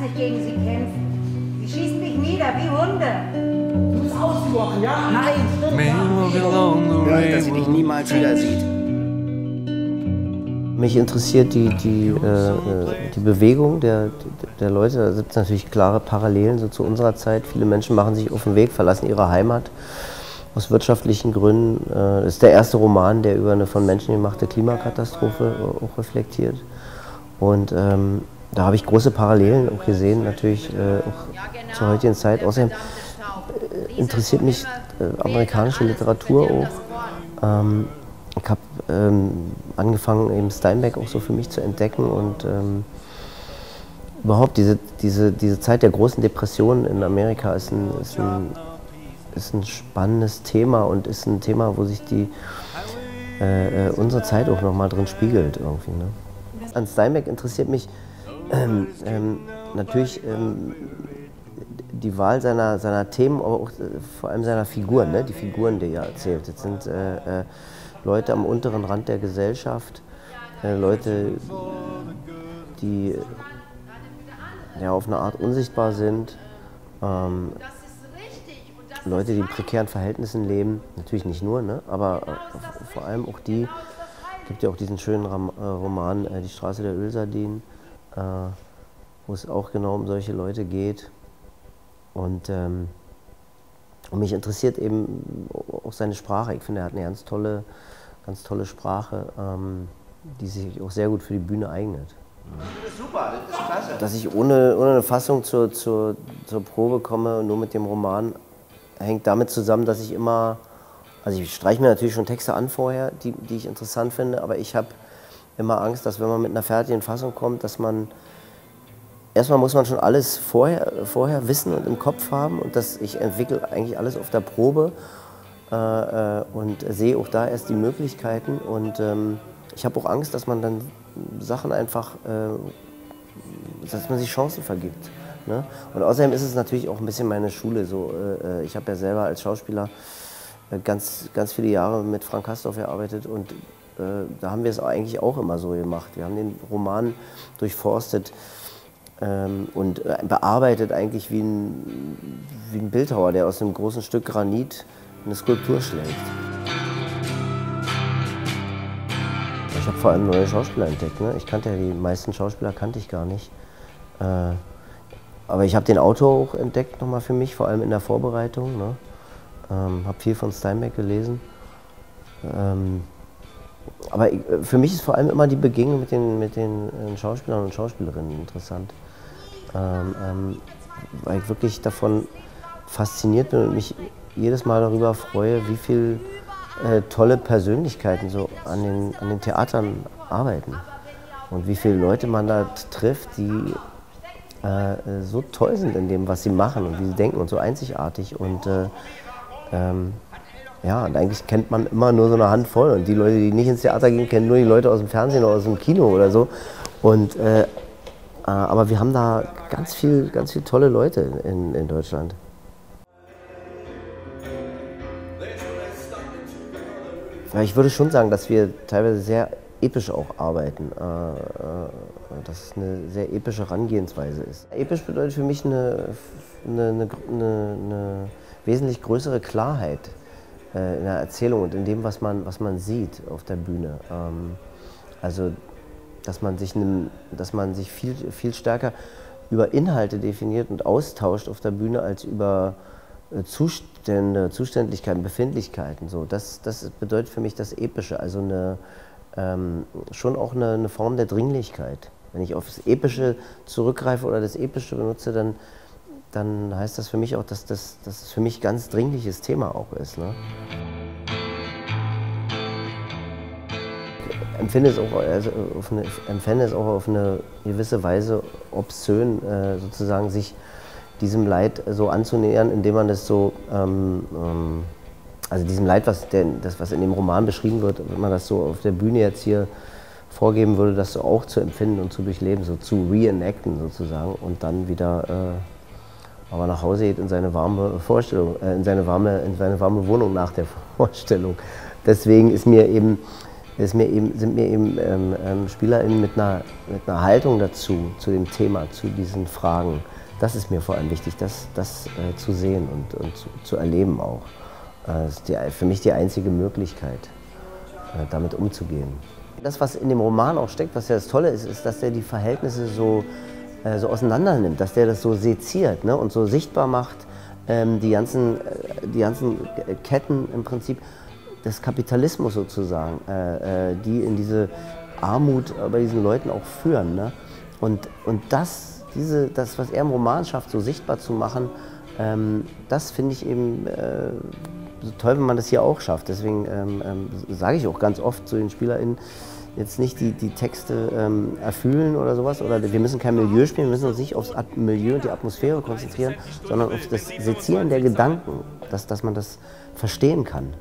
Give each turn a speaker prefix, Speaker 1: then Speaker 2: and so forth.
Speaker 1: nicht gegen sie kämpfen. Sie schießen mich nieder wie Hunde.
Speaker 2: Du musst ausgebrochen, ja? Nein!
Speaker 3: Ja, dass sie dich niemals wieder sieht.
Speaker 4: Mich interessiert die, die, äh, äh, die Bewegung der, der Leute. Da gibt es natürlich klare Parallelen so zu unserer Zeit. Viele Menschen machen sich auf den Weg, verlassen ihre Heimat aus wirtschaftlichen Gründen. Äh, Das ist der erste Roman, der über eine von Menschen gemachte Klimakatastrophe äh, auch reflektiert. Und ähm, da habe ich große Parallelen auch gesehen, natürlich äh, auch zur heutigen Zeit. Außerdem äh, interessiert mich äh, amerikanische Literatur auch. Ähm, ich habe ähm, angefangen, eben Steinbeck auch so für mich zu entdecken und ähm, überhaupt diese, diese, diese Zeit der großen Depression in Amerika ist ein, ist ein, ist ein spannendes Thema und ist ein Thema, wo sich die, äh, äh, unsere Zeit auch nochmal drin spiegelt irgendwie. Ne? An Steinbeck interessiert mich ähm, ähm, natürlich ähm, die Wahl seiner, seiner Themen, aber auch äh, vor allem seiner Figuren, ne? die Figuren, die er erzählt. Das sind äh, äh, Leute am unteren Rand der Gesellschaft, äh, Leute, die ja, auf eine Art unsichtbar sind, ähm, Leute, die in prekären Verhältnissen leben, natürlich nicht nur, ne? aber äh, vor allem auch die, es gibt ja auch diesen schönen Ram äh, Roman Die Straße der Ölsardinen, äh, wo es auch genau um solche Leute geht. Und, ähm, und mich interessiert eben auch seine Sprache. Ich finde, er hat eine ganz tolle, ganz tolle Sprache, ähm, die sich auch sehr gut für die Bühne eignet.
Speaker 3: Das ist super, das ist klasse.
Speaker 4: Dass ich ohne, ohne eine Fassung zur, zur, zur Probe komme, nur mit dem Roman, hängt damit zusammen, dass ich immer, also ich streiche mir natürlich schon Texte an vorher, die, die ich interessant finde, aber ich habe immer Angst, dass wenn man mit einer fertigen Fassung kommt, dass man, erstmal muss man schon alles vorher, vorher wissen und im Kopf haben und dass ich entwickle eigentlich alles auf der Probe äh, äh, und sehe auch da erst die Möglichkeiten und ähm, ich habe auch Angst, dass man dann Sachen einfach, äh, dass man sich Chancen vergibt. Ne? Und außerdem ist es natürlich auch ein bisschen meine Schule. So, äh, ich habe ja selber als Schauspieler äh, ganz, ganz viele Jahre mit Frank Kastorf gearbeitet und äh, da haben wir es eigentlich auch immer so gemacht. Wir haben den Roman durchforstet ähm, und äh, bearbeitet eigentlich wie ein, wie ein Bildhauer, der aus einem großen Stück Granit eine Skulptur schlägt. Ich habe vor allem neue Schauspieler entdeckt. Ne? Ich kannte ja die meisten Schauspieler kannte ich gar nicht. Äh, aber ich habe den Autor auch entdeckt nochmal für mich, vor allem in der Vorbereitung. Ne? Ähm, habe viel von Steinbeck gelesen. Ähm, aber ich, für mich ist vor allem immer die Begegnung mit den, mit den äh, Schauspielern und Schauspielerinnen interessant. Ähm, ähm, weil ich wirklich davon fasziniert bin und mich jedes Mal darüber freue, wie viele äh, tolle Persönlichkeiten so an den, an den Theatern arbeiten. Und wie viele Leute man da trifft, die äh, so toll sind in dem, was sie machen und wie sie denken und so einzigartig. Und äh, ähm, ja, und eigentlich kennt man immer nur so eine Handvoll. Und die Leute, die nicht ins Theater gehen, kennen nur die Leute aus dem Fernsehen oder aus dem Kino oder so. Und, äh, äh, aber wir haben da ganz viel, ganz viel tolle Leute in, in Deutschland. Ja, ich würde schon sagen, dass wir teilweise sehr episch auch arbeiten. Äh, äh, dass es eine sehr epische Herangehensweise ist. Episch bedeutet für mich eine, eine, eine, eine wesentlich größere Klarheit äh, in der Erzählung und in dem, was man, was man sieht auf der Bühne. Ähm, also, dass man sich, einem, dass man sich viel, viel stärker über Inhalte definiert und austauscht auf der Bühne als über äh, Zustände, Zuständigkeiten, Befindlichkeiten. So, das, das bedeutet für mich das Epische, also eine, ähm, schon auch eine, eine, Form der Dringlichkeit. Wenn ich auf das Epische zurückgreife oder das Epische benutze, dann, dann heißt das für mich auch, dass das, dass das für mich ganz dringliches Thema auch ist. Ne? Empfinde es, auch, also auf eine, empfinde es auch auf eine gewisse Weise obszön, äh, sozusagen sich diesem Leid so anzunähern, indem man das so, ähm, ähm, also diesem Leid, was, der, das, was in dem Roman beschrieben wird, wenn man das so auf der Bühne jetzt hier vorgeben würde, das so auch zu empfinden und zu durchleben, so zu reenacten sozusagen und dann wieder äh, aber nach Hause geht in seine warme Vorstellung, äh, in, seine warme, in seine warme Wohnung nach der Vorstellung. Deswegen ist mir eben ist mir eben, sind mir eben ähm, ähm, SpielerInnen mit einer, mit einer Haltung dazu, zu dem Thema, zu diesen Fragen. Das ist mir vor allem wichtig, das, das äh, zu sehen und, und zu, zu erleben auch. Äh, das ist die, für mich die einzige Möglichkeit, äh, damit umzugehen. Das, was in dem Roman auch steckt, was ja das Tolle ist, ist, dass er die Verhältnisse so, äh, so auseinander nimmt, dass der das so seziert ne, und so sichtbar macht, ähm, die, ganzen, äh, die ganzen Ketten im Prinzip des Kapitalismus sozusagen, äh, äh, die in diese Armut bei diesen Leuten auch führen. Ne? Und, und das, diese, das, was er im Roman schafft, so sichtbar zu machen, ähm, das finde ich eben äh, so toll, wenn man das hier auch schafft. Deswegen ähm, ähm, sage ich auch ganz oft zu den SpielerInnen, jetzt nicht die, die Texte ähm, erfüllen oder sowas, oder wir müssen kein Milieu spielen, wir müssen uns nicht aufs Milieu und die Atmosphäre konzentrieren, sondern auf das Sezieren der Gedanken, dass, dass man das verstehen kann.